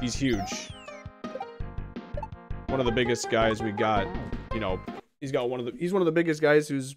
he's huge. One of the biggest guys we got, you know, he's got one of the he's one of the biggest guys who's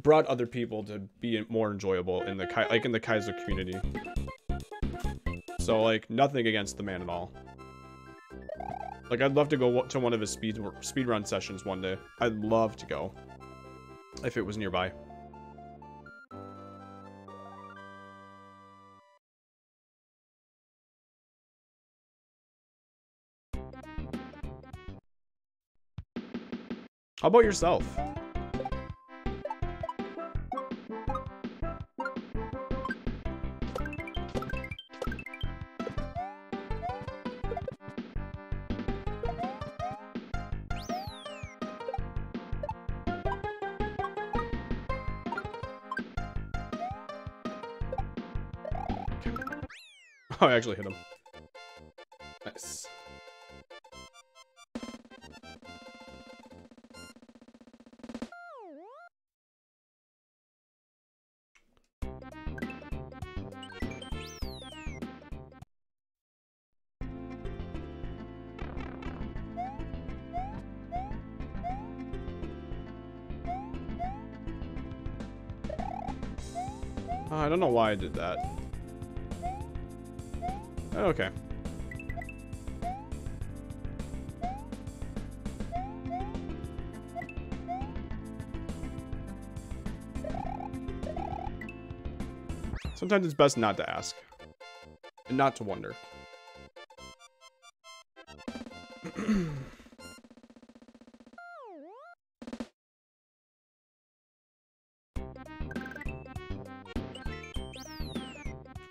brought other people to be more enjoyable in the like in the Kaizo community. So like nothing against the man at all. Like I'd love to go to one of his speed speed run sessions one day. I'd love to go if it was nearby. How about yourself? Oh, I actually hit him. Don't know why I did that. Okay. Sometimes it's best not to ask. And not to wonder.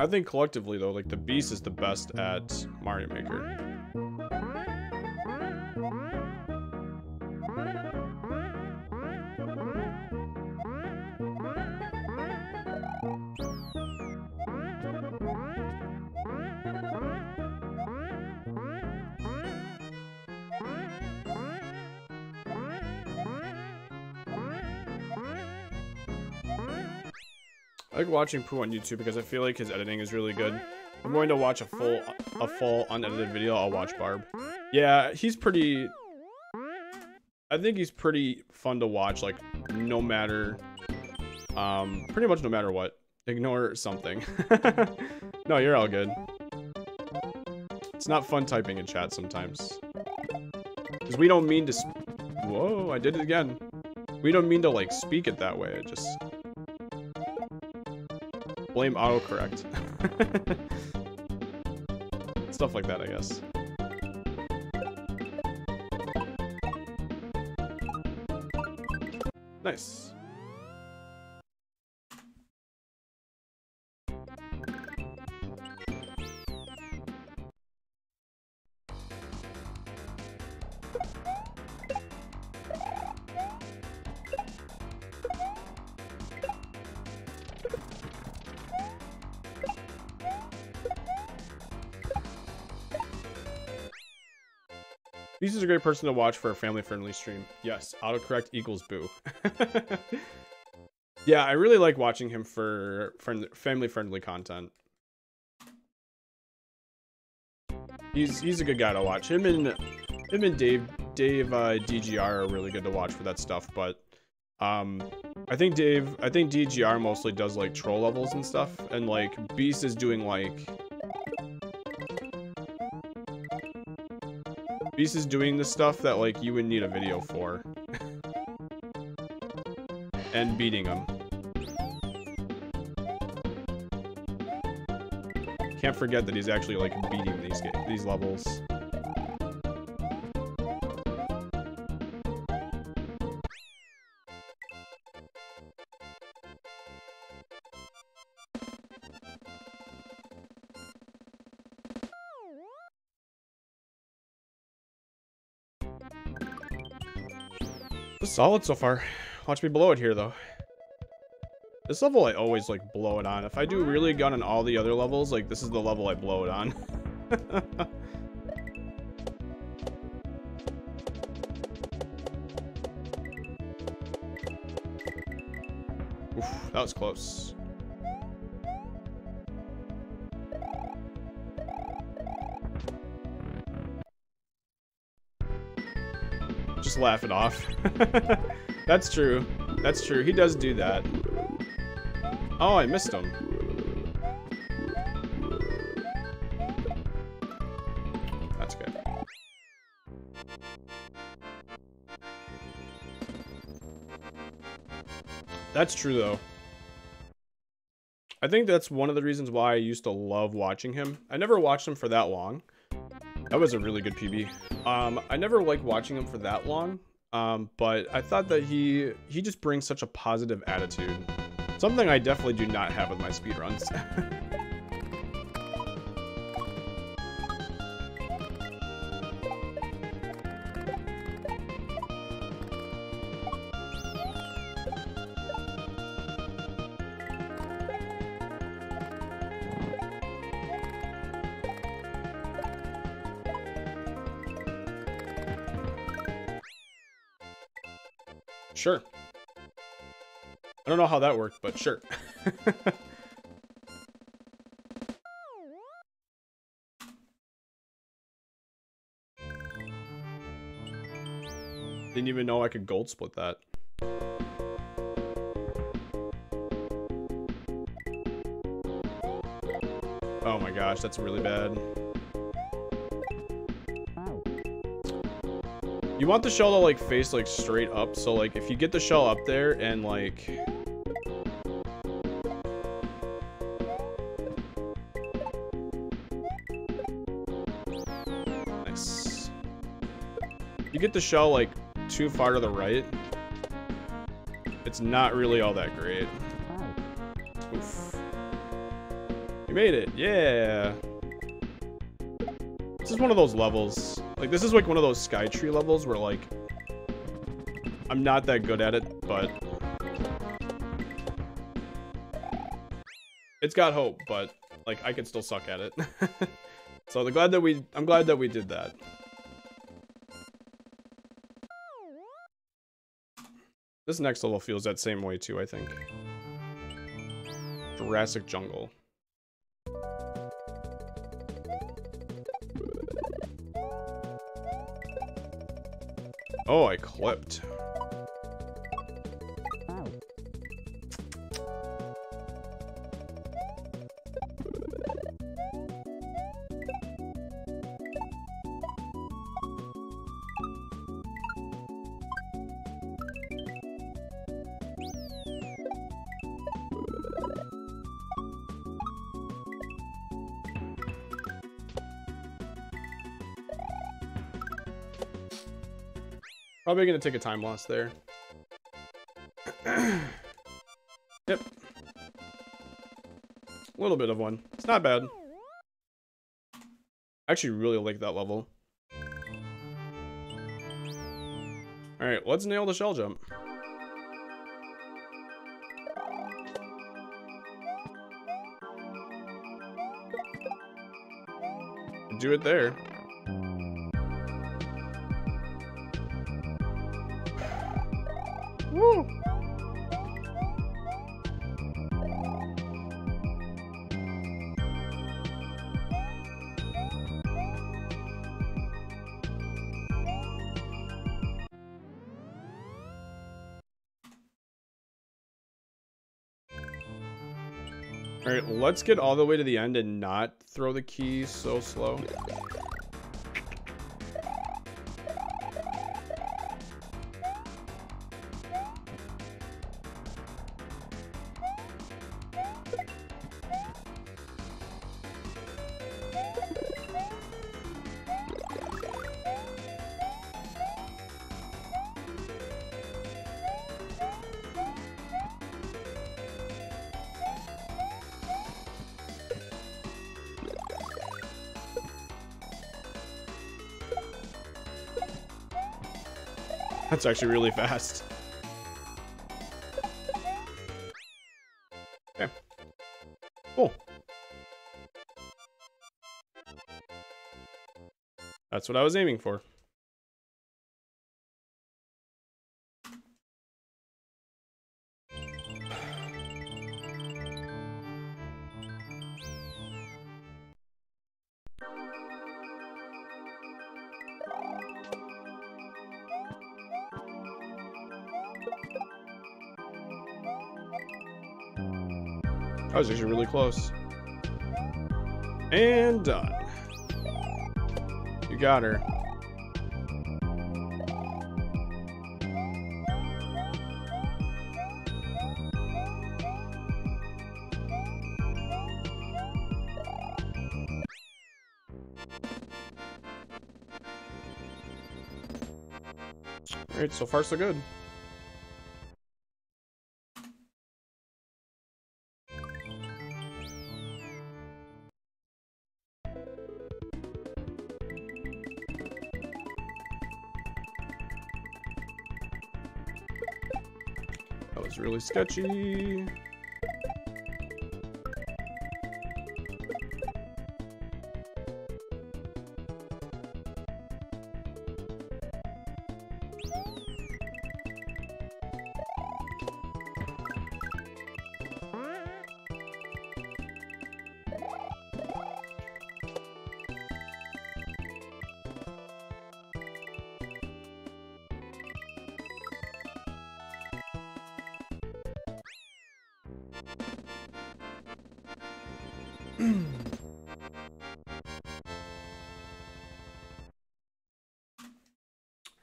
I think collectively though, like the Beast is the best at Mario Maker. Like watching Pooh on YouTube because I feel like his editing is really good. I'm going to watch a full a full unedited video, I'll watch Barb. Yeah, he's pretty I think he's pretty fun to watch like no matter um pretty much no matter what. Ignore something. no, you're all good. It's not fun typing in chat sometimes. Cuz we don't mean to Whoa, I did it again. We don't mean to like speak it that way. It just blame autocorrect. Stuff like that, I guess. Nice. Is a great person to watch for a family-friendly stream. Yes, autocorrect equals boo. yeah, I really like watching him for friend family-friendly content. He's he's a good guy to watch. Him and him and Dave Dave uh, DGR are really good to watch for that stuff. But um, I think Dave I think DGR mostly does like troll levels and stuff, and like Beast is doing like Beast is doing the stuff that, like, you would need a video for. and beating him. Can't forget that he's actually, like, beating these, these levels. Solid so far. Watch me blow it here, though. This level, I always, like, blow it on. If I do really good on all the other levels, like, this is the level I blow it on. Oof, that was close. Laugh it off. That's true. That's true. He does do that. Oh, I missed him. That's good. That's true, though. I think that's one of the reasons why I used to love watching him. I never watched him for that long. That was a really good PB. Um, I never liked watching him for that long, um, but I thought that he he just brings such a positive attitude. Something I definitely do not have with my speedruns. Sure. I don't know how that worked, but sure. Didn't even know I could gold split that. Oh my gosh, that's really bad. You want the shell to like face like straight up, so like if you get the shell up there and like Nice. You get the shell like too far to the right. It's not really all that great. Oof. You made it, yeah. This is one of those levels like, this is like one of those Skytree levels where, like, I'm not that good at it, but... It's got hope, but, like, I can still suck at it. so, I'm glad that we- I'm glad that we did that. This next level feels that same way, too, I think. Jurassic Jungle. Oh, I clipped. Probably gonna take a time loss there. yep. A little bit of one. It's not bad. I actually really like that level. Alright, let's nail the shell jump. Do it there. Alright, let's get all the way to the end and not throw the key so slow. That's actually really fast. Okay. Cool. That's what I was aiming for. Actually really close. And done. You got her. Alright, so far so good. Sketchy.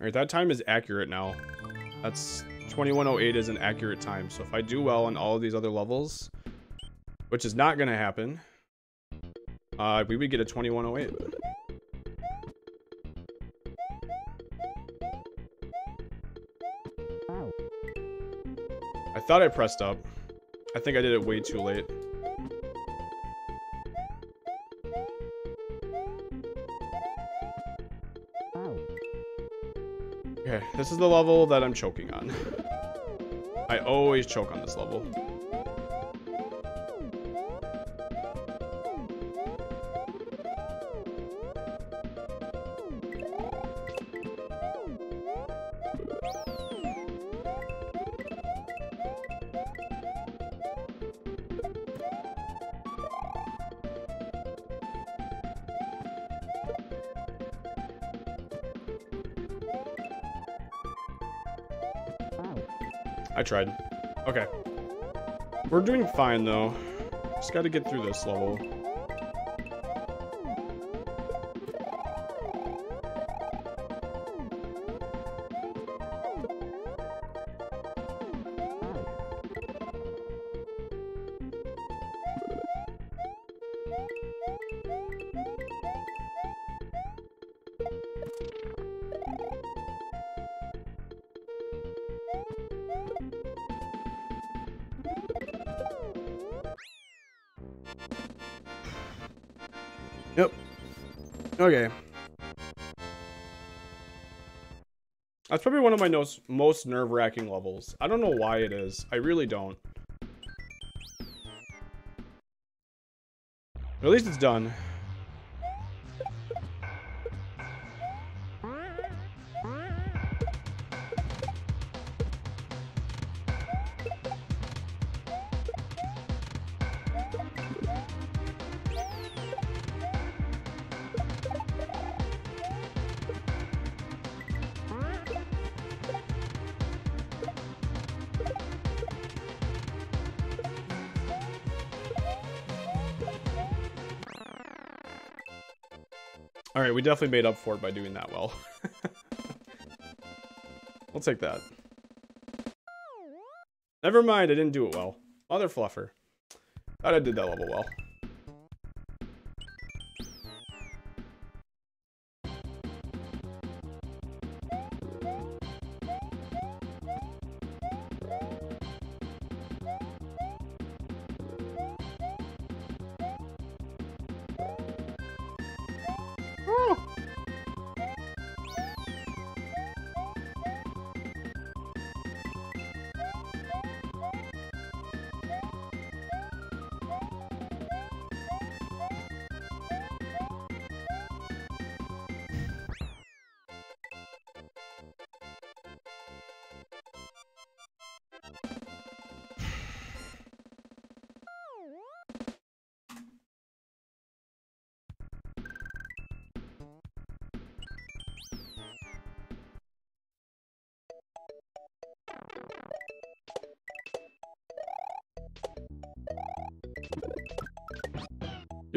Alright, that time is accurate now. That's 2108 is an accurate time. So if I do well on all of these other levels, which is not going to happen, uh, we would get a 2108. I thought I pressed up. I think I did it way too late. This is the level that I'm choking on. I always choke on this level. I tried. Okay. We're doing fine, though. Just gotta get through this level. Yep. Okay. That's probably one of my most, nerve-wracking levels. I don't know why it is. I really don't. At least it's done. Alright, we definitely made up for it by doing that well. we'll take that. Never mind, I didn't do it well. Mother fluffer. Thought I did that level well.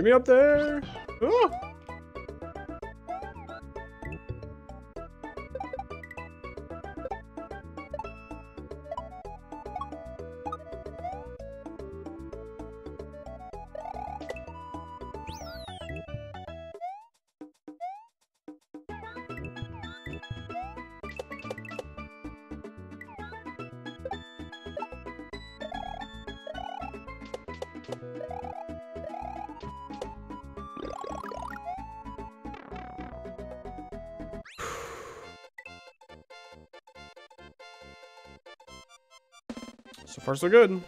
Get me up there. Oh. So far, so good.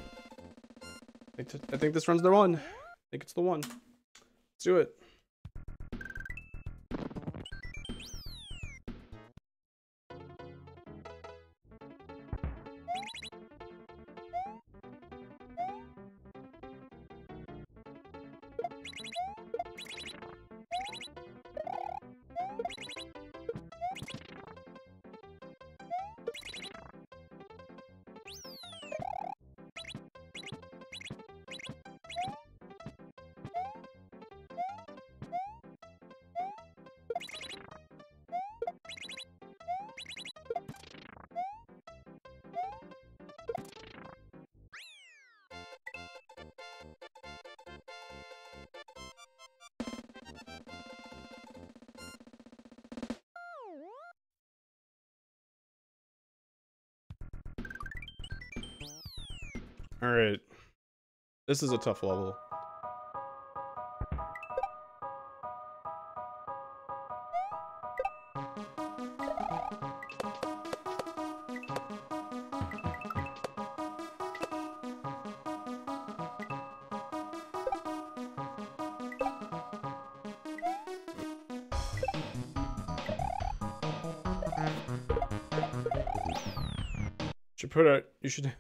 I, I think this run's the one. I think it's the one. Let's do it. Alright. This is a tough level. Should put a you should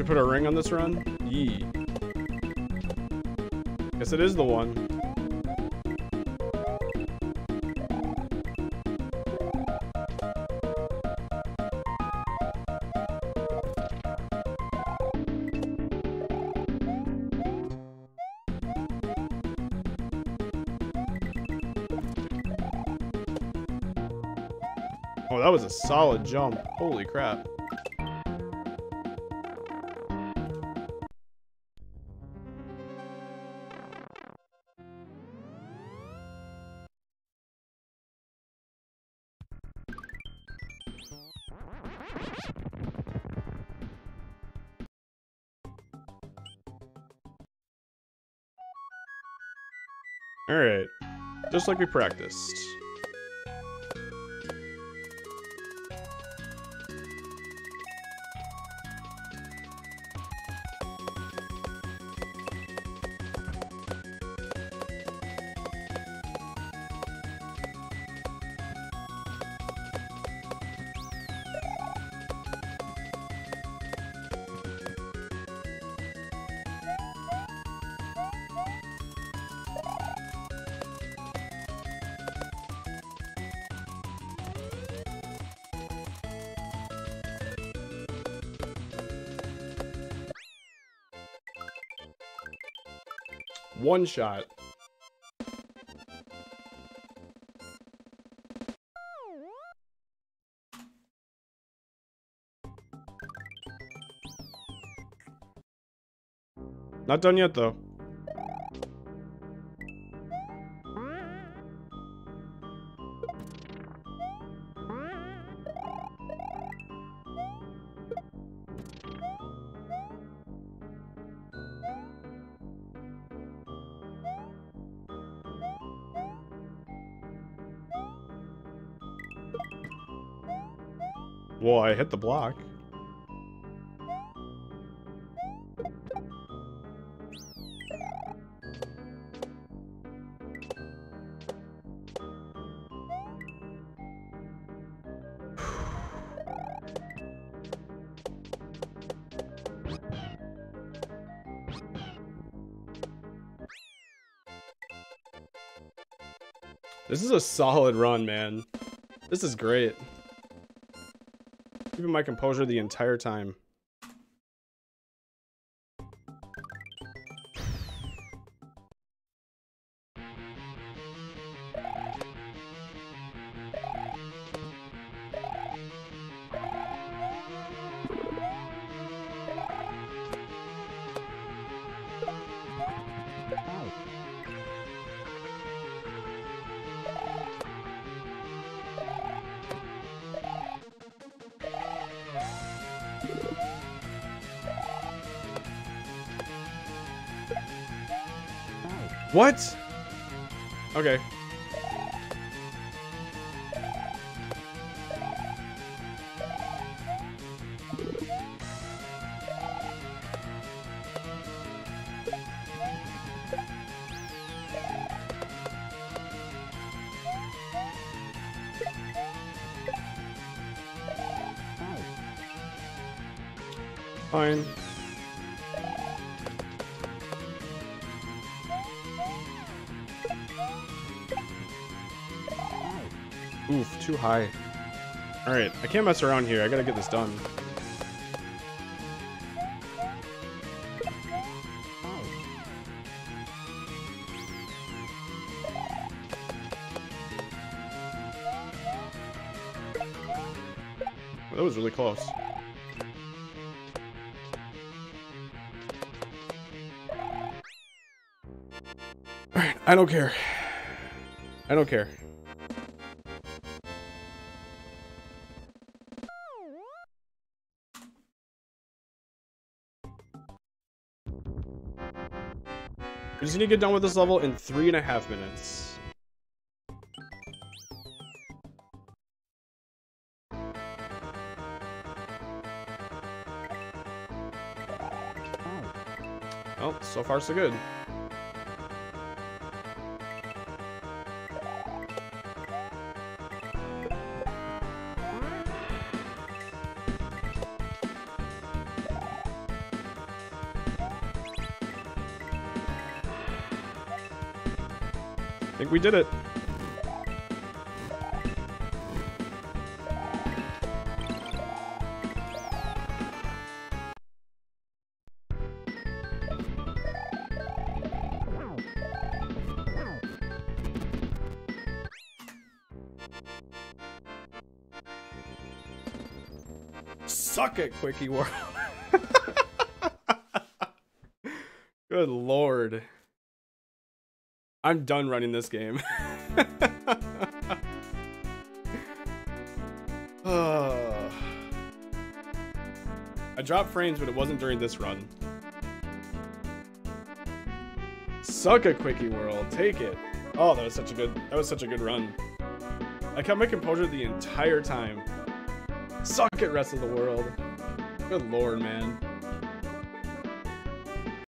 should put a ring on this run? Yee. Guess it is the one. Oh, that was a solid jump. Holy crap. Just like we practiced. One shot. Not done yet, though. Hit the block. This is a solid run, man. This is great. Keeping my composure the entire time. What? Okay. Oof, too high. Alright, I can't mess around here. I gotta get this done. Oh. That was really close. I don't care. I don't care. We just need to get done with this level in three and a half minutes. Well, so far so good. We did it. Suck it, Quickie World. Good lord. I'm done running this game. I dropped frames, but it wasn't during this run. Suck a quickie world, take it. Oh, that was such a good that was such a good run. I kept my composure the entire time. Suck it, rest of the world. Good lord, man.